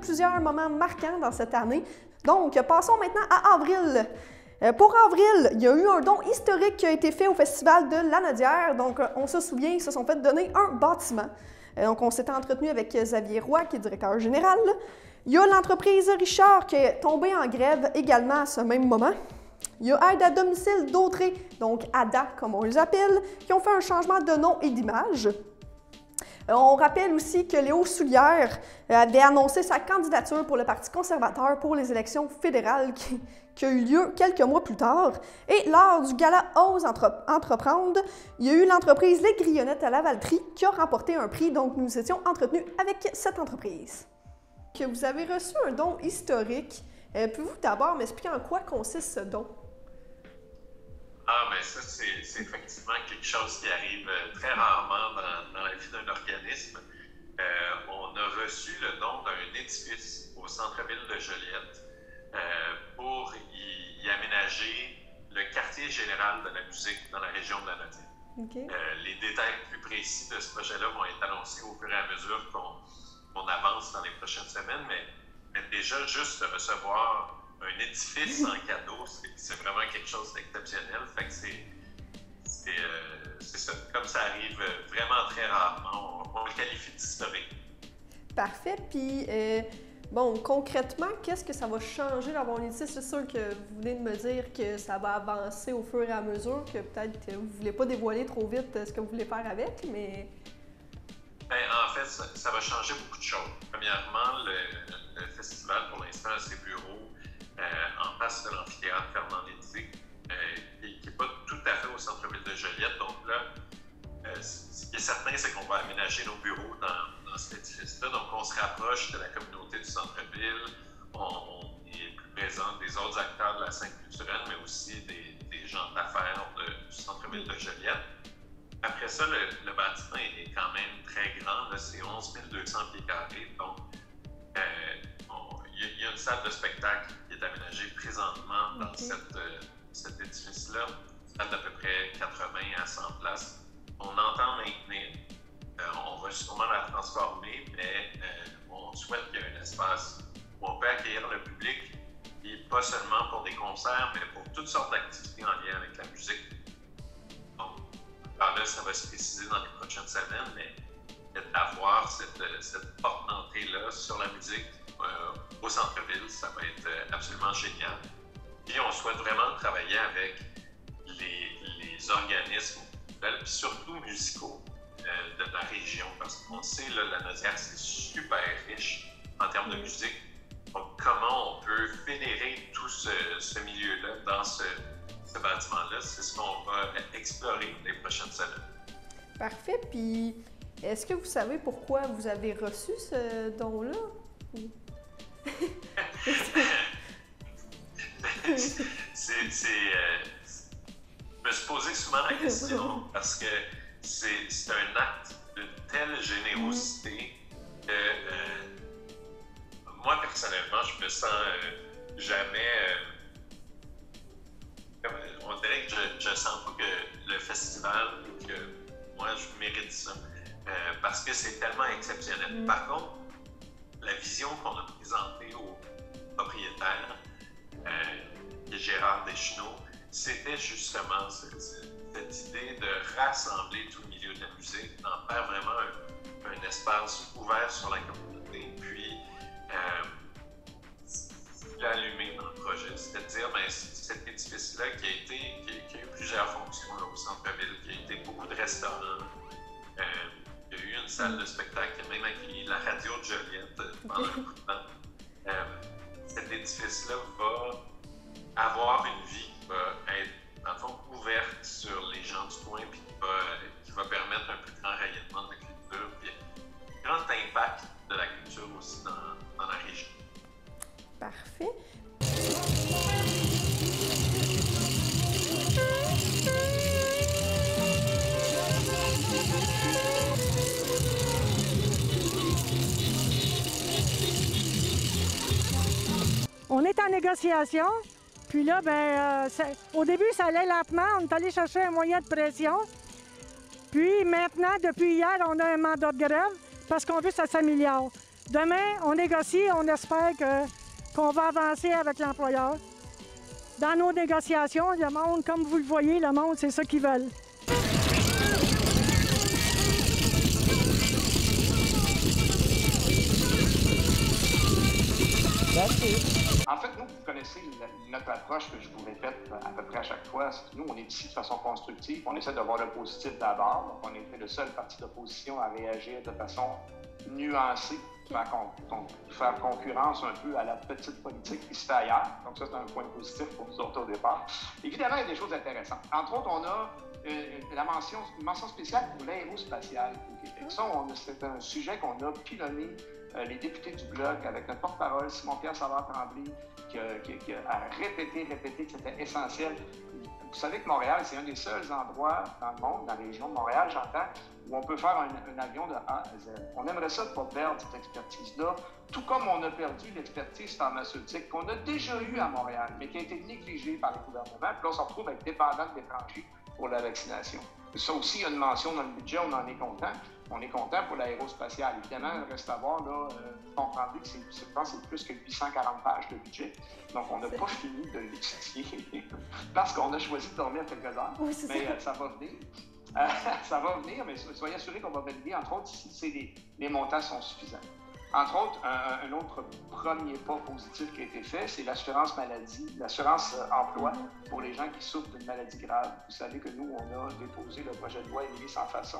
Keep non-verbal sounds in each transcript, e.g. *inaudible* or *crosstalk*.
plusieurs moments marquants dans cette année. Donc, passons maintenant à avril. Euh, pour avril, il y a eu un don historique qui a été fait au Festival de Lanaudière. Donc, euh, on se souvient, ils se sont fait donner un bâtiment. Euh, donc, on s'était entretenu avec Xavier Roy, qui est directeur général. Il y a l'entreprise Richard qui est tombée en grève également à ce même moment. Il y a Aide à domicile d'Autré, donc ADA comme on les appelle, qui ont fait un changement de nom et d'image. Euh, on rappelle aussi que Léo Soulière euh, avait annoncé sa candidature pour le Parti conservateur pour les élections fédérales qui, a eu lieu quelques mois plus tard. Et lors du gala Ose Entreprendre, il y a eu l'entreprise Les Grillonnettes à Lavaltrie qui a remporté un prix, donc nous étions entretenus avec cette entreprise. Que vous avez reçu un don historique. Euh, Pouvez-vous d'abord m'expliquer en quoi consiste ce don? Ah, mais ça, c'est effectivement quelque chose qui arrive euh, très rarement dans, dans la vie d'un organisme. Euh, on a reçu le don d'un édifice au centre-ville de Joliette euh, pour y, y, aménager le quartier général de la musique dans la région de la. Okay. Euh, les détails plus précis de ce projet-là vont être annoncés au fur et à mesure qu'on avance dans les prochaines semaines, mais, mais déjà, juste de recevoir un édifice en cadeau, c'est vraiment quelque chose d'exceptionnel. Fait que c'est euh, ça. Comme ça arrive vraiment très rarement, on, on le qualifie d'historique. Parfait. Puis, euh, bon, concrètement, qu'est-ce que ça va changer d'avoir un édifice? C'est sûr que vous venez de me dire que ça va avancer au fur et à mesure, que peut-être que vous ne voulez pas dévoiler trop vite ce que vous voulez faire avec, mais. Ben, en fait, ça, ça, va changer beaucoup de choses. Premièrement, le, le festival, pour l'instant, a ses bureaux euh, en face de l'amphithéâtre Fernand Lédic, euh, qui n'est pas tout à fait au centre-ville de Joliette. Donc là, euh, ce qui est certain, c'est qu'on va aménager nos bureaux dans, dans cet édifice-là. Donc, on se rapproche de la communauté du centre-ville. On, est plus présent des autres acteurs de la scène culturelle, mais aussi des, gens d'affaires du centre-ville de Joliette. Après ça, le, bâtiment est quand même très grand. C'est 11 200 pieds carrés. Donc, euh, il y, a une salle de spectacle est aménagée présentement dans okay. cette, euh, cet édifice-là, salle d'à peu près 80 à 100 places. On entend maintenir, euh, on va sûrement la transformer, mais euh, on souhaite qu'il y ait un espace où on peut accueillir le public, et pas seulement pour des concerts, mais pour toutes sortes d'activités en lien avec la musique. Donc, là, ça va se préciser dans les prochaines semaines, mais d'avoir cette, cette porte d'entrée-là sur la musique au centre-ville. Ça va être euh, absolument génial. Puis on souhaite vraiment travailler avec les, organismes, puis surtout musicaux euh, de la région, parce qu'on sait, là, la Naudière, c'est super riche en termes de musique. Donc, comment on peut fédérer tout ce, milieu-là dans ce bâtiment-là, c'est ce qu'on va explorer les prochaines semaines. Parfait. Puis, est-ce que vous savez pourquoi vous avez reçu ce don-là? C'est. Euh, je me suis posé souvent la question parce que c'est un acte de telle générosité que euh, moi, personnellement, je me sens euh, jamais. On dirait que je, je sens pas que le festival, que moi, je mérite ça. parce que c'est tellement exceptionnel. Mm. Par contre, la vision qu'on a présentée au propriétaire, euh, Gérard Deschenaux, c'était justement cette, idée de rassembler tout le milieu de la musique, d'en faire vraiment un, espace ouvert sur la communauté, puis euh, l'allumer dans le projet. C'est-à-dire, ben, cet édifice-là qui a été, qui, a eu plusieurs fonctions au centre-ville, qui a été beaucoup de restaurants, euh, il y a eu une salle de spectacle même accueilli la radio de Joliette pendant un coup de temps. Euh, cet édifice-là va avoir une vie qui va être, en fond, ouverte sur les gens du coin, puis qui va, qui va permettre un plus grand rayonnement de la culture, puis un grand impact de la culture aussi dans, dans la région. Parfait. Est en négociation. Puis là, ben, euh, au début, ça allait lentement. On est allé chercher un moyen de pression. Puis maintenant, depuis hier, on a un mandat de grève parce qu'on veut que ça s'améliore. Demain, on négocie, on espère qu'on va avancer avec l'employeur. Dans nos négociations, le monde, comme vous le voyez, le monde, c'est ça qu'ils veulent. En fait, nous, vous connaissez notre approche que je vous répète à peu près à chaque fois. Nous, on est ici de façon constructive. On essaie de voir le positif d'abord. on était le seul parti d'opposition à réagir de façon nuancée, faire, faire, concurrence un peu à la petite politique qui se fait ailleurs. Donc, ça, c'est un point positif pour nous autres au départ. Évidemment, il y a des choses intéressantes. Entre autres, on a euh, la mention, une mention spéciale pour l'aérospatiale c'est un sujet qu'on a pilonné les députés du Bloc, avec notre porte-parole, Simon-Pierre Savard-Tremblay, qui, a répété, répété que c'était essentiel. Vous savez que Montréal, c'est un des seuls endroits dans le monde, dans la région de Montréal, j'entends, où on peut faire un, avion de A à Z. On aimerait ça de ne pas perdre cette expertise-là, tout comme on a perdu l'expertise pharmaceutique qu'on a déjà eue à Montréal, mais qui a été négligée par le gouvernement. Puis là, on se retrouve avec dépendants d'étrangers pour la vaccination. Ça aussi, il y a une mention dans le budget, on en est content on est content pour l'aérospatiale. Évidemment, il reste à voir, là, euh, vous comprendrez que c'est, je pense c'est plus que 840 pages de budget. Donc, on n'a pas fini de l'étudier *laughs* parce qu'on a choisi de dormir quelques heures. mais euh, ça va venir. Euh, *laughs* ça va venir, mais soyez assurés qu'on va valider, entre autres, si les, montants sont suffisants. Entre autres, un, autre premier pas positif qui a été fait, c'est l'assurance maladie, l'assurance emploi pour les gens qui souffrent d'une maladie grave. Vous savez que nous, on a déposé le projet de loi Émilie sans façon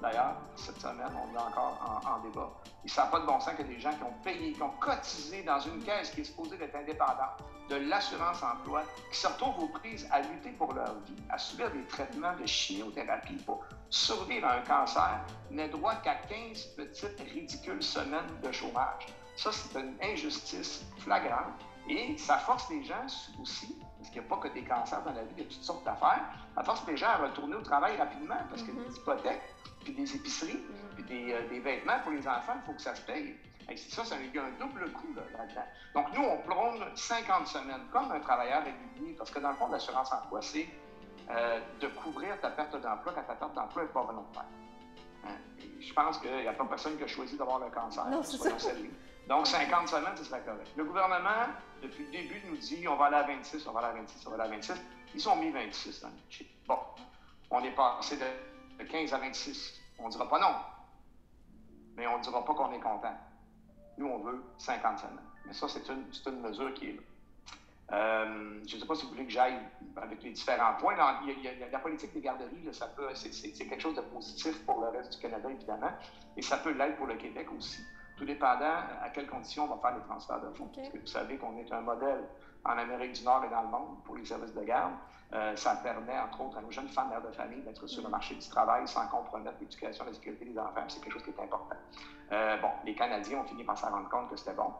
D'ailleurs, cette semaine, on est encore en, débat. Et ça n'a pas de bon sens que des gens qui ont payé, qui ont cotisé dans une caisse qui est supposée d'être indépendante de l'assurance emploi, qui se retrouvent aux prises à lutter pour leur vie, à subir des traitements de chimiothérapie pour survivre à un cancer, n'aient droit qu'à 15 petites ridicules semaines de chômage. Ça, c'est une injustice flagrante et ça force les gens aussi, parce qu'il n'y a pas que des cancers dans la vie, il y a toutes sortes d'affaires, ça force les gens à retourner au travail rapidement parce que les hypothèques, puis des épiceries, puis euh, des, vêtements pour les enfants, il faut que ça se paye. Et ça, ça a un double coût là-dedans. Donc, nous, on prône 50 semaines comme un travailleur régulier, parce que dans le fond, l'assurance emploi, c'est euh, de couvrir ta perte d'emploi quand ta perte d'emploi n'est pas volontaire. Hein? Je pense qu'il n'y a pas personne qui a choisi d'avoir le cancer. Non, c'est ça. Donc, 50 semaines, ce serait correct. Le gouvernement, depuis le début, nous dit on va aller à 26, on va aller à 26, on va aller à 26. Ils ont mis 26 dans le budget. Bon, on est passé de de 15 à 26. On ne dira pas non. Mais on ne dira pas qu'on est content. Nous, on veut 50 semaines. Mais ça, c'est une, une, mesure qui est là. Euh, je ne sais pas si vous voulez que j'aille avec les différents points. il, y a, la politique des garderies, c'est, quelque chose de positif pour le reste du Canada, évidemment, et ça peut l'être pour le Québec aussi, tout dépendant à quelles conditions on va faire les transferts de fonds. Parce que vous savez qu'on est un modèle en Amérique du Nord et dans le monde pour les services de garde. Euh, ça permet, entre autres, à nos jeunes femmes mères de famille d'être sur le marché du travail sans compromettre l'éducation et la sécurité des enfants. C'est quelque chose qui est important. Euh, bon, les Canadiens ont fini par s'en rendre compte que c'était bon.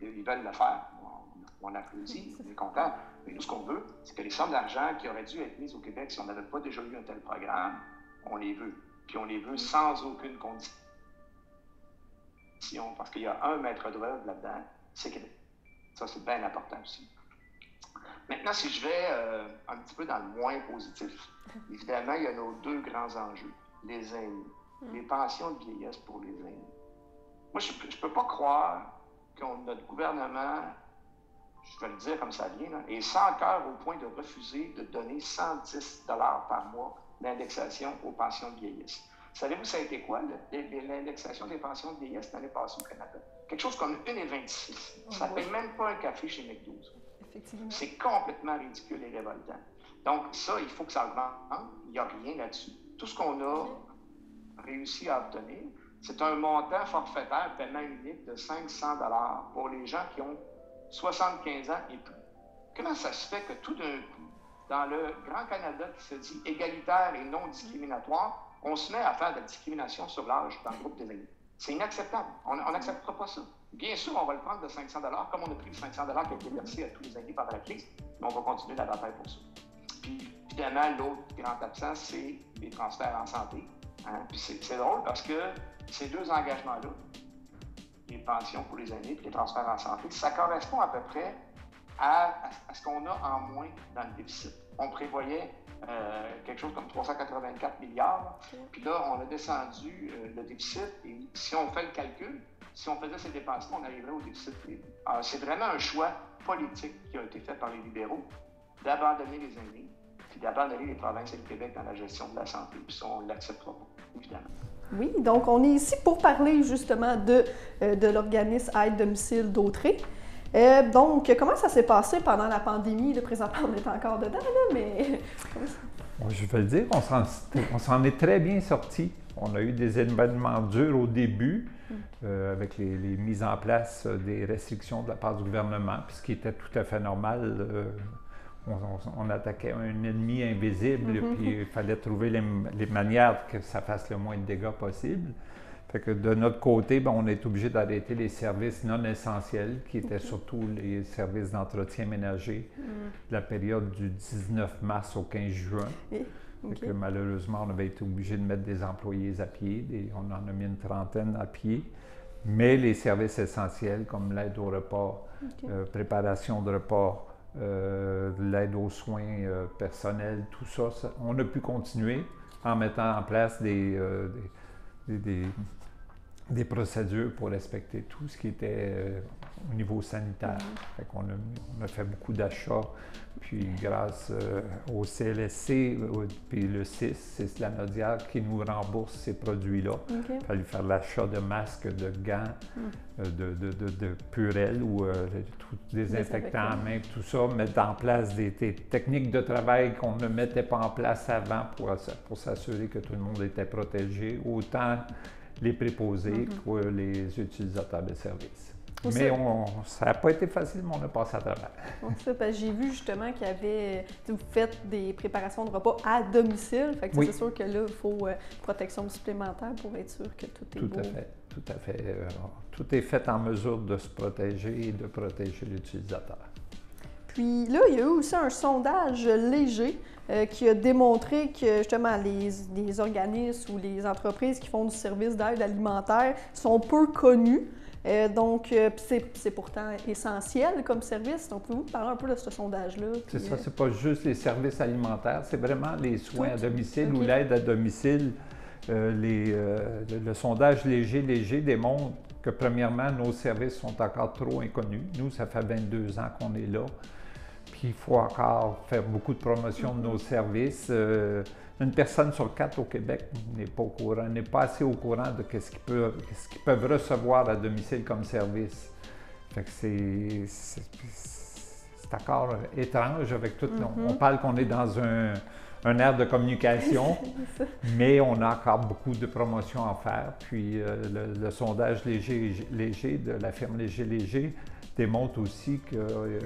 Ils veulent le faire. On, on applaudit, on est content. Mais nous, ce qu'on veut, c'est que les sommes d'argent qui auraient dû être mises au Québec si on n'avait pas déjà eu un tel programme, on les veut. Puis on les veut sans aucune condition. Parce qu'il y a un maître d'œuvre là-dedans, c'est Québec. Ça, c'est bien important aussi. Maintenant, si je vais euh, un petit peu dans le moins positif, évidemment, il y a nos deux grands enjeux, les aînés, hmm. les pensions de vieillesse pour les aînés. Moi, je ne peux pas croire que notre gouvernement, je vais le dire comme ça vient, est sans cœur au point de refuser de donner 110 par mois d'indexation aux pensions de vieillesse. Savez-vous, ça a été quoi, l'indexation des pensions de vieillesse l'année passée au Canada? Quelque chose comme 1,26. Ça ne paye même pas un café chez C'est complètement ridicule et révoltant. Donc, ça, il faut que ça augmente. Il n'y a rien là-dessus. Tout ce qu'on a réussi à obtenir, c'est un montant forfaitaire paiement unique de 500 pour les gens qui ont 75 ans et plus. Comment ça se fait que tout d'un coup, dans le Grand Canada qui se dit égalitaire et non discriminatoire, on se met à faire de la discrimination sur l'âge dans le groupe des aînés? C'est inacceptable. On n'acceptera pas ça. Bien sûr, on va le prendre de 500 comme on a pris le 500 qui a été versé à tous les aînés pendant la crise, mais on va continuer la bataille pour ça. Puis, évidemment, l'autre grand absent, c'est les transferts en santé. Hein. Puis c'est drôle parce que ces deux engagements-là, les pensions pour les aînés et les transferts en santé, ça correspond à peu près à, ce qu'on a en moins dans le déficit. On prévoyait euh, quelque chose comme 384 milliards. Puis là, on a descendu euh, le déficit. Et si on fait le calcul, si on faisait ces dépenses on arriverait au déficit. C'est vraiment un choix politique qui a été fait par les libéraux d'abandonner les aînés, puis d'abandonner les provinces et le Québec dans la gestion de la santé. Puis ça, on ne l'acceptera pas, évidemment. Oui, donc on est ici pour parler justement de, euh, de l'organisme Aide domicile d'Autré. Euh, donc, comment ça s'est passé pendant la pandémie? Le présentement, on est encore dedans, mais... *laughs* je vais le dire, on s'en est très bien sorti. On a eu des événements durs au début, mm. euh, avec les, mises en place des restrictions de la part du gouvernement, puis ce qui était tout à fait normal on, attaquait un ennemi invisible, mm-hmm. puis il fallait trouver les, manières que ça fasse le moins de dégâts possible. Fait que de notre côté, ben, on est obligé d'arrêter les services non essentiels, qui étaient surtout les services d'entretien ménager, mm. la période du 19 mars au 15 juin. que malheureusement, on avait été obligé de mettre des employés à pied, on en a mis une trentaine à pied. Mais les services essentiels comme l'aide au repas, euh, préparation de repas, euh, l'aide aux soins euh, personnels, tout ça, on a pu continuer en mettant en place des, des, des, procédures pour respecter tout ce qui était au niveau sanitaire. Mm-hmm. on, a, on, a, fait beaucoup d'achats puis grâce euh, au CLSC, euh, puis le CIS, CIS Lanaudière, qui nous rembourse ces produits-là. Il fallait faire l'achat de masques, de gants, hmm. euh, de, de, de, purelles ou tout, désinfectants à main, tout ça, mettre en place des, techniques de travail qu'on ne mettait pas en place avant pour, pour s'assurer que tout le monde était protégé, autant les préposés hmm. que les utilisateurs de services. Mais ça n'a pas été facile, mais on a passé à travers. j'ai vu justement qu'il y avait. Vous faites des préparations de repas à domicile. Fait que c'est sûr que là, il faut euh, protection supplémentaire pour être sûr que tout est Tout à fait. Tout à fait. Euh, tout est fait en mesure de se protéger et de protéger l'utilisateur. Puis là, il y a eu aussi un sondage léger euh, qui a démontré que justement les, les, organismes ou les entreprises qui font du service d'aide alimentaire sont peu connus. Euh, donc, euh, c'est pourtant essentiel comme service. Donc, pouvez-vous parler un peu de ce sondage-là? C'est ça, c'est pas juste les services alimentaires, c'est vraiment les soins à domicile ou l'aide à domicile. Euh, le, sondage léger-léger démontre que, premièrement, nos services sont encore trop inconnus. Nous, ça fait 22 ans qu'on est là. Il faut encore faire beaucoup de promotion de nos services une personne sur quatre au Québec n'est pas au courant, n'est pas assez au courant de ce qu'ils peuvent, peuvent, recevoir à domicile comme service. Fait que c'est, encore étrange avec tout. On mm-hmm. parle qu'on est dans un, un air de communication, *laughs* mais on a encore beaucoup de promotions à faire. Puis euh, le, sondage léger, léger de la firme Léger Léger démontre aussi que euh,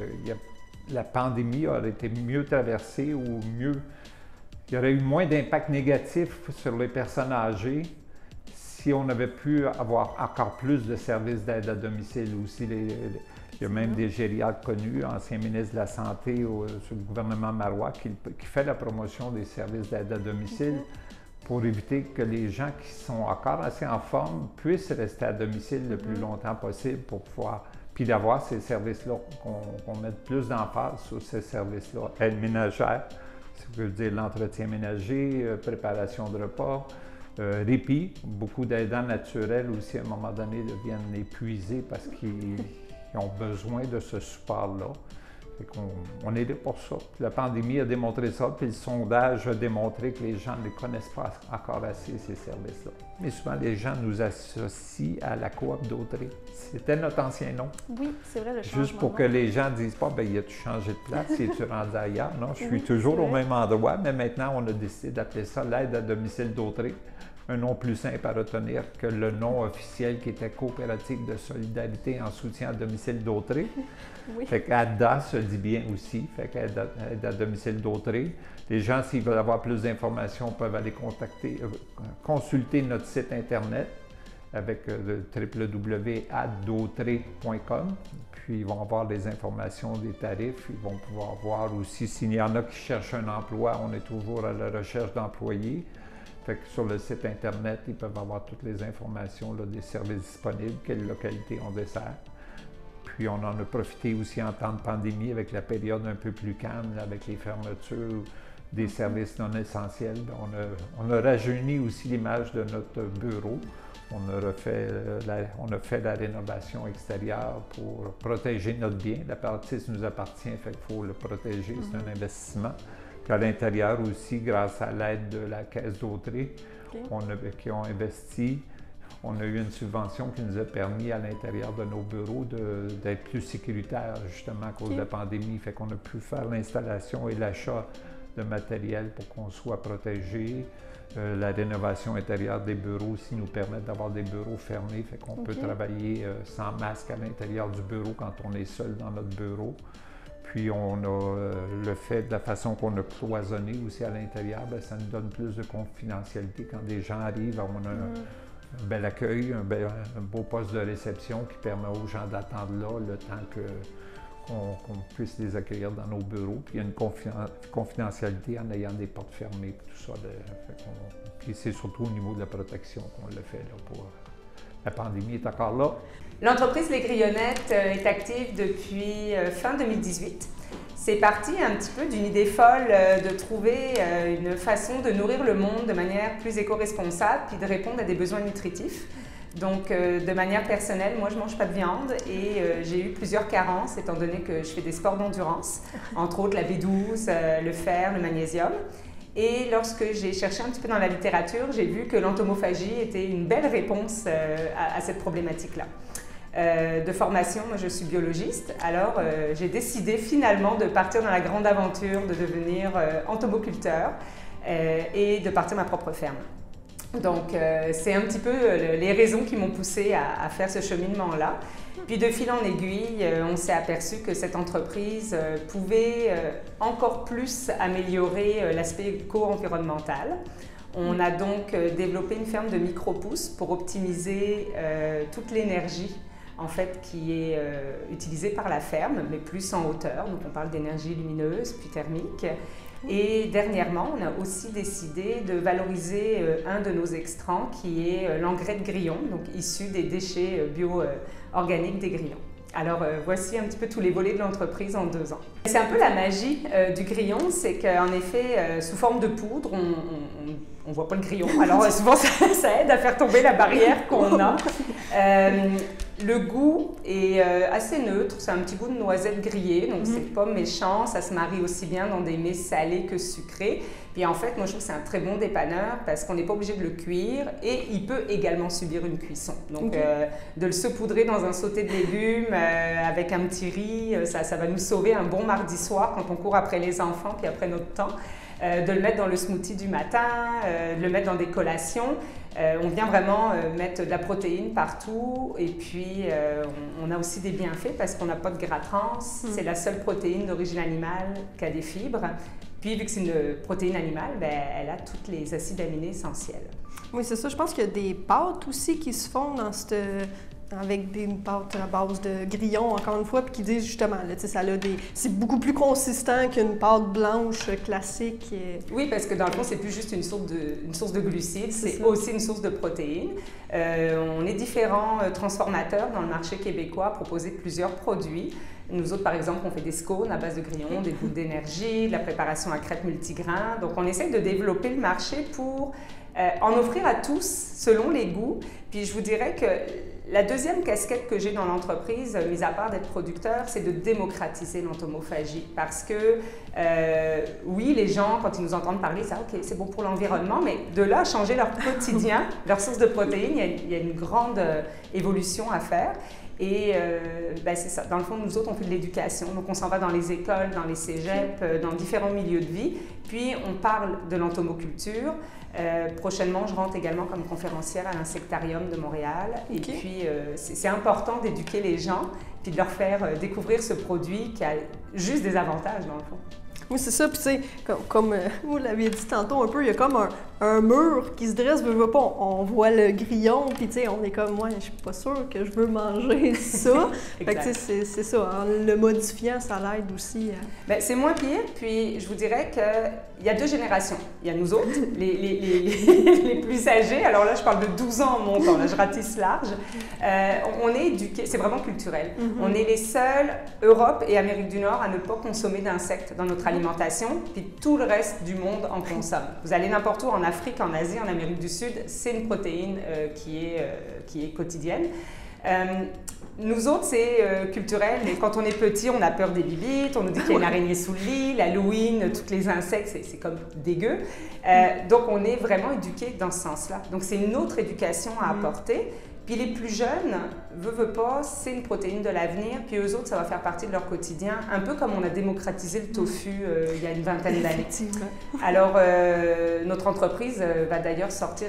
la pandémie aurait été mieux traversée ou mieux il y aurait eu moins d'impact négatif sur les personnes âgées si on avait pu avoir encore plus de services d'aide à domicile aussi. il y a même des gériatres connus, anciens ministres de la Santé au, sur le gouvernement marois, qui, fait la promotion des services d'aide à domicile pour éviter que les gens qui sont encore assez en forme puissent rester à domicile le plus mm-hmm. longtemps possible pour pouvoir, puis d'avoir ces services-là, qu'on mette plus d'emphase sur ces services-là, aide ménagère ça veut dire l'entretien ménager, euh, préparation de repas, euh, répit. Beaucoup d'aidants naturels aussi, à un moment donné, deviennent épuisés parce qu'ils *laughs* ont besoin de ce support-là. On, est là pour ça. la pandémie a démontré ça, puis le sondage a démontré que les gens ne connaissent pas encore assez, ces services-là. Mais souvent, les gens nous associent à la coop d'Autré. C'était notre ancien nom. Oui, c'est vrai, le Juste pour que les gens ne disent pas, ben, il a-tu changé de place, il tu rendu ailleurs? Non, je *laughs* suis toujours au même endroit, mais maintenant, on a décidé d'appeler ça l'aide à domicile d'Autré un nom plus simple à retenir que le nom officiel qui était Coopérative de solidarité en soutien à domicile d'Autré. *laughs* Oui. Fait qu'ADA se dit bien aussi, fait qu'aide à, domicile d'Autré. Les gens, s'ils veulent avoir plus d'informations, peuvent aller contacter, euh, consulter notre site Internet avec euh, www.addautré.com. Puis ils vont avoir des informations des tarifs. Ils vont pouvoir voir aussi s'il y en a qui cherchent un emploi, on est toujours à la recherche d'employés sur le site Internet, ils peuvent avoir toutes les informations des services disponibles, quelle localité on dessert. Puis on en a profité aussi en temps de pandémie avec la période un peu plus calme, avec les fermetures des Mhm. services non essentiels. Ben, On a, on a rajeuni aussi l'image de notre bureau. On a, refait, euh, la, on a fait la rénovation extérieure pour protéger notre bien. La bâtisse nous appartient, fait qu'il faut le protéger, c'est un investissement. Puis à l'intérieur aussi, grâce à l'aide de la Caisse d'Autré, qui ont investi, on a eu une subvention qui nous a permis à l'intérieur de nos bureaux d'être plus sécuritaires, justement à cause de la pandémie. Fait qu'on a pu faire l'installation et l'achat de matériel pour qu'on soit protégé. Euh, la rénovation intérieure des bureaux aussi nous permet d'avoir des bureaux fermés, fait qu'on peut travailler euh, sans masque à l'intérieur du bureau quand on est seul dans notre bureau. Puis on a euh, le fait de la façon qu'on a cloisonné aussi à l'intérieur, ben, ça nous donne plus de confidentialité quand des gens arrivent. On a un, un bel accueil, un, bel- un beau poste de réception qui permet aux gens d'attendre là le temps que qu'on puisse les accueillir dans nos bureaux. Puis il y a une confiden- confidentialité en ayant des portes fermées, puis tout ça. fait puis c'est surtout au niveau de la protection qu'on le fait là, pour la pandémie est encore là. L'entreprise Les Grillonnettes euh, est active depuis euh, fin 2018. C'est parti un petit peu d'une idée folle euh, de trouver une façon de nourrir le monde de manière plus éco-responsable puis de répondre à des besoins nutritifs. Donc, de manière personnelle, moi, je mange pas de viande et j'ai eu plusieurs carences étant donné que je fais des sports d'endurance, entre autres la B12, euh, le fer, le magnésium. Et lorsque j'ai cherché un petit peu dans la littérature, j'ai vu que l'entomophagie était une belle réponse à cette problématique-là. Euh, de formation, moi je suis biologiste, alors euh, j'ai décidé finalement de partir dans la grande aventure de devenir euh, entomoculteur euh, et de partir ma propre ferme. Donc c'est un petit peu le- les raisons qui m'ont poussé à, à faire ce cheminement-là. Puis de fil en aiguille, on s'est aperçu que cette entreprise pouvait encore plus améliorer l'aspect éco-environnemental. On a donc développé une ferme de micro-pousses pour optimiser toute l'énergie en fait, qui est euh, utilisée par la ferme, mais plus en hauteur. Donc on parle d'énergie lumineuse puis thermique. Et dernièrement, on a aussi décidé de valoriser euh, un de nos extrants qui est euh, l'engrais de grillon, donc issu des déchets bio-organiques des grillons. Alors euh, voici un petit peu tous les volets de l'entreprise en deux ans. C'est un peu la magie euh, du grillon, c'est qu'en effet, euh, sous forme de poudre, on ne voit pas le grillon. Alors euh, souvent, *laughs* ça, ça aide à faire tomber la barrière qu'on a. Euh, le goût est euh, assez neutre, c'est un petit goût de noisette grillée, donc c'est pas méchant, ça se marie aussi bien dans des mets salés que sucrés. Puis en fait, moi je trouve que c'est un très bon dépanneur parce qu'on n'est pas obligé de le cuire et il peut également subir une cuisson. Donc euh, de le saupoudrer dans un sauté de légumes euh, avec un petit riz, ça, ça va nous sauver un bon mardi soir quand on court après les enfants puis après notre temps. Euh, de le mettre dans le smoothie du matin, euh, de le mettre dans des collations. Euh, on vient vraiment mettre de la protéine partout et puis on, on a aussi des bienfaits parce qu'on n'a pas de gras trans. C'est la seule protéine d'origine animale qui a des fibres. Puis vu que c'est une protéine animale, ben, elle a tous les acides aminés essentiels. Oui, c'est ça. Je pense qu'il y a des pâtes aussi qui se font dans cette avec des pâtes à base de grillons, encore une fois, puis qui disent justement, là, tu sais, ça a des... c'est beaucoup plus consistant qu'une pâte blanche classique. et- Oui, parce que dans le fond, c'est plus juste une source de, une source de glucides, C'est aussi une source de protéines. Euh, on est différents euh, transformateurs dans le marché québécois à proposer plusieurs produits. Nous autres, par exemple, on fait des scones à base de grillons, des boules d'énergie, de la préparation à crêpes multigrains. Donc, on essaie de développer le marché pour euh, en offrir à tous selon les goûts. Puis, je vous dirais que la deuxième casquette que j'ai dans l'entreprise, euh, mis à part d'être producteur, c'est de démocratiser l'entomophagie. Parce que, euh, oui, les gens, quand ils nous entendent parler, ça, ok, c'est bon pour l'environnement, mais de là changer leur quotidien, *laughs* leur source de protéines, il y a, il y a une grande euh, évolution à faire. Et euh, ben, c'est ça. Dans le fond, nous autres, on fait de l'éducation. Donc, on s'en va dans les écoles, dans les cégeps, dans différents milieux de vie. Puis, on parle de l'entomoculture. Euh, prochainement, je rentre également comme conférencière à l'insectarium de Montréal. Et puis, euh, c'est important d'éduquer les gens, puis de leur faire euh, découvrir ce produit qui a juste des avantages, dans le fond. Oui, c'est ça. Puis, tu sais, comme, comme, euh, *laughs* vous l'aviez dit tantôt un peu, il y a comme un, un mur qui se dresse, veux, veux pas, on, on voit le grillon, puis, tu sais, on est comme, moi, je suis pas sûre que je veux manger *laughs* ça. fait que, tu sais, c'est ça. En le modifiant, ça l'aide aussi. à- Ben, c'est moins pire. Puis je vous dirais que il y a deux générations. Il y a nous autres, *laughs* les, les, les, plus âgés. Alors là, je parle de 12 ans en montant, là, je ratisse large. Euh, on est éduqués, c'est vraiment culturel. Mhm. On est les seuls, Europe et Amérique du Nord, à ne pas consommer d'insectes dans notre alimentation, puis tout le reste du monde en consomme. Vous allez n'importe où, en Afrique, en Asie, en Amérique du Sud, c'est une protéine euh, qui, est, euh, qui est quotidienne. Nous autres, c'est euh, culturel. Et quand on est petit, on a peur des bibites, on nous dit qu'il y a une araignée sous le lit, l'Halloween, tous les insectes, c'est comme dégueu. Euh, donc, on est vraiment éduqué dans ce sens-là. Donc, c'est une autre éducation à mm. apporter. Puis les plus jeunes, veut, veut pas, c'est une protéine de l'avenir, puis eux autres, ça va faire partie de leur quotidien, un peu comme on a démocratisé le tofu euh, il y a une vingtaine d'années. Alors, euh, notre entreprise euh, va d'ailleurs sortir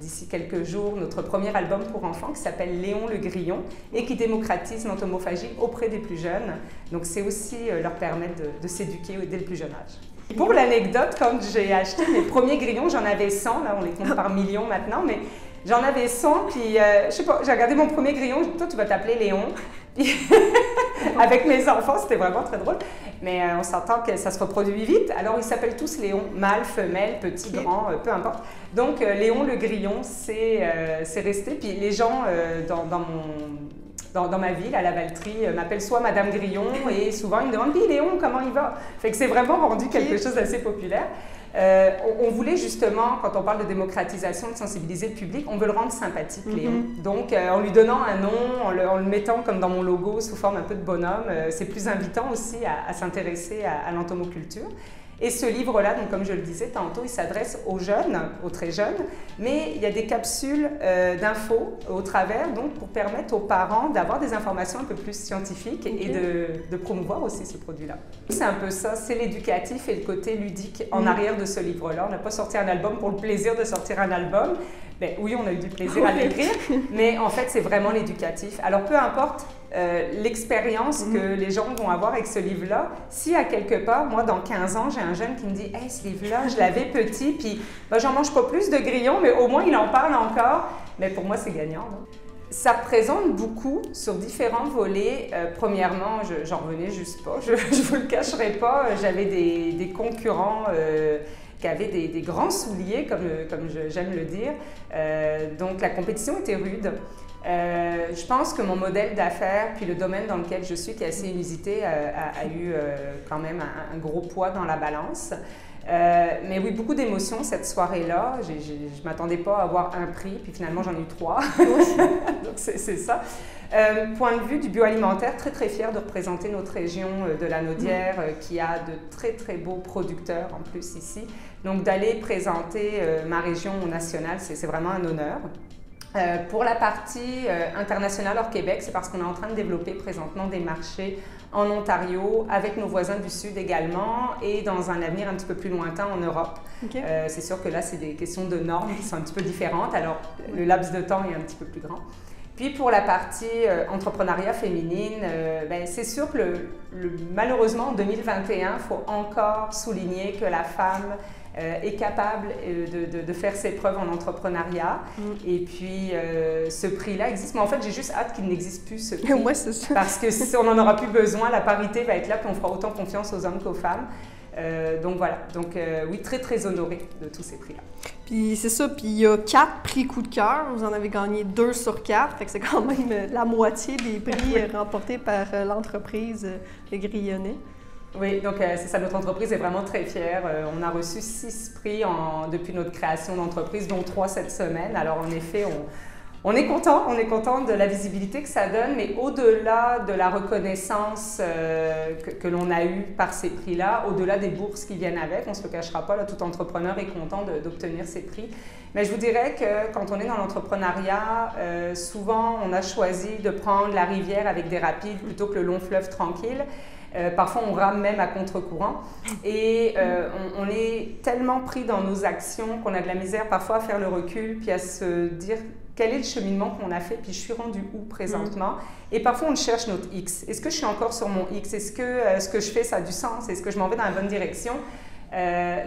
d'ici quelques jours notre premier album pour enfants qui s'appelle Léon le Grillon et qui démocratise l'entomophagie auprès des plus jeunes. Donc, c'est aussi leur permettre de, de s'éduquer dès le plus jeune âge. Pour l'anecdote, quand j'ai acheté mes premiers grillons, j'en avais 100, là on les compte par millions maintenant, mais J'en avais 100, puis euh, je sais pas, j'ai regardé mon premier grillon, toi tu vas t'appeler Léon. *laughs* avec mes enfants, c'était vraiment très drôle. Mais euh, on s'entend que ça se reproduit vite. Alors ils s'appellent tous Léon, mâle, femelle, petit, grand, euh, peu importe. Donc Léon le grillon, c'est resté. Puis les gens dans, dans, mon, dans, ma ville, à la Valtrie, m'appellent soit Madame Grillon et souvent ils me demandent Puis Léon, comment il va Fait que c'est vraiment rendu quelque chose d'assez populaire. Euh, on, voulait justement, quand on parle de démocratisation, de sensibiliser le public, on veut le rendre sympathique, mhm. Léon. Donc, euh, en lui donnant un nom, en le, mettant comme dans mon logo sous forme un peu de bonhomme, euh, c'est plus invitant aussi à, s'intéresser à, à l'entomoculture. Et ce livre-là, donc comme je le disais tantôt, il s'adresse aux jeunes, aux très jeunes, mais il y a des capsules euh, d'infos au travers, donc pour permettre aux parents d'avoir des informations un peu plus scientifiques et de, promouvoir aussi ce produit-là. C'est un peu ça, c'est l'éducatif et le côté ludique en mm. arrière de ce livre-là. On n'a pas sorti un album pour le plaisir de sortir un album. Ben, oui, on a eu du plaisir à l'écrire, mais en fait, c'est vraiment l'éducatif. Alors, peu importe euh, l'expérience que mhm. les gens vont avoir avec ce livre-là. Si à quelque part, moi, dans 15 ans, j'ai un jeune qui me dit Hey, ce livre-là, je l'avais petit, puis ben, j'en mange pas plus de grillons, mais au moins il en parle encore. Mais pour moi, c'est gagnant. Ça représente beaucoup sur différents volets. Euh, premièrement, j'en revenais juste pas, je *laughs* ne vous le cacherai pas. J'avais des, des, concurrents. Euh, qui avaient des, des, grands souliers, comme, comme j'aime le dire. donc la compétition était rude. Euh, je pense que mon modèle d'affaires, puis le domaine dans lequel je suis, qui est assez inusité, euh, a, eu euh, quand même un, gros poids dans la balance. mais oui, beaucoup d'émotions cette soirée-là. Je ne m'attendais pas à avoir un prix, puis finalement j'en ai eu trois. *laughs* Donc c'est ça. point de vue du bioalimentaire, très très fier de représenter notre région de la Naudière, qui a de très très beaux producteurs en plus ici. Donc d'aller présenter ma région au national, c'est vraiment un honneur. Euh, pour la partie euh, internationale hors Québec, c'est parce qu'on est en train de développer présentement des marchés en Ontario, avec nos voisins du Sud également, et dans un avenir un petit peu plus lointain en Europe. Euh, c'est sûr que là, c'est des questions de normes qui sont un petit peu différentes, alors le laps de temps est un petit peu plus grand. Puis pour la partie entrepreneuriat féminine, ben, c'est sûr que le, malheureusement en 2021, il faut encore souligner que la femme est capable euh, de, de, faire ses preuves en entrepreneuriat. Mm. Et puis, euh, ce prix-là existe. Mais en fait, j'ai juste hâte qu'il n'existe plus, ce *laughs* prix. Moi, c'est. Parce que si on n'en aura plus besoin, la parité va être là, puis on fera autant confiance aux hommes qu'aux femmes. donc voilà, donc oui, très très honoré de tous ces prix-là. Puis c'est ça, puis il y a quatre prix coup de cœur, vous en avez gagné deux sur quatre, fait que c'est quand même la moitié des prix *laughs* remportés par l'entreprise Le Grillonnet. Oui, donc euh, c'est ça, notre entreprise est vraiment très fière. Euh, on a reçu six prix depuis notre création d'entreprise, dont trois cette semaine. Alors en effet, on, est content, on est content de la visibilité que ça donne, mais au-delà de la reconnaissance euh, que, l'on a eue par ces prix-là, au-delà des bourses qui viennent avec, on ne se le cachera pas, tout entrepreneur est content d'obtenir ces prix. Mais je vous dirais que quand on est dans l'entrepreneuriat, souvent on a choisi de prendre la rivière avec des rapides plutôt que le long fleuve tranquille. Euh, parfois, on rame même à contre-courant. Et euh, on, est tellement pris dans nos actions qu'on a de la misère parfois à faire le recul, puis à se dire quel est le cheminement qu'on a fait, puis je suis rendu où présentement. Mm. Et parfois, on cherche notre X. Est-ce que je suis encore sur mon X? Est-ce que euh, ce que je fais, ça a du sens? Est-ce que je m'en vais dans la bonne direction?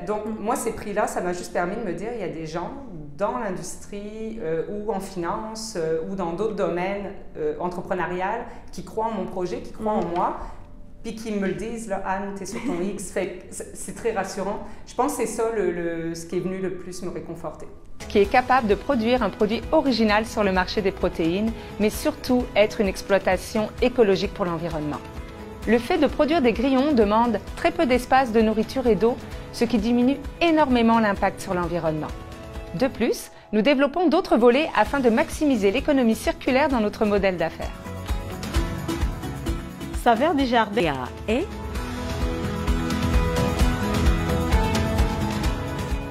Donc, mm. moi, ces prix-là, ça m'a juste permis de me dire, il y a des gens dans l'industrie ou en finance ou dans d'autres domaines entrepreneuriales qui croient en mon projet, qui croient en mm. moi puis qu'ils me le disent, Anne, tu es sur ton X, c'est très rassurant. Je pense que c'est ça le, ce qui est venu le plus me réconforter. Qui est capable de produire un produit original sur le marché des protéines, mais surtout être une exploitation écologique pour l'environnement. Le fait de produire des grillons demande très peu d'espace de nourriture et d'eau, ce qui diminue énormément l'impact sur l'environnement. De plus, nous développons d'autres volets afin de maximiser l'économie circulaire dans notre modèle d'affaires. Saveur des jardins et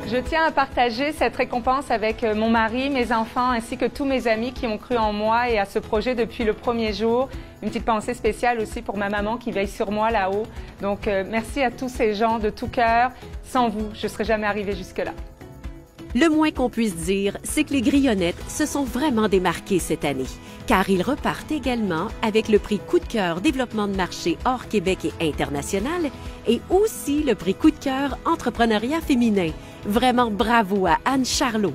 Je tiens à partager cette récompense avec euh, mon mari, mes enfants ainsi que tous mes amis qui ont cru en moi et à ce projet depuis le premier jour. Une petite pensée spéciale aussi pour ma maman qui veille sur moi là-haut. Donc euh, merci à tous ces gens de tout cœur. Sans vous, je ne serais jamais arrivée jusque-là. Le moins qu'on puisse dire, c'est que les grillonnettes se sont vraiment démarquées cette année, car ils repartent également avec le prix Coup de cœur développement de marché hors Québec et international et aussi le prix Coup de cœur entrepreneuriat féminin. Vraiment bravo à Anne Charlot.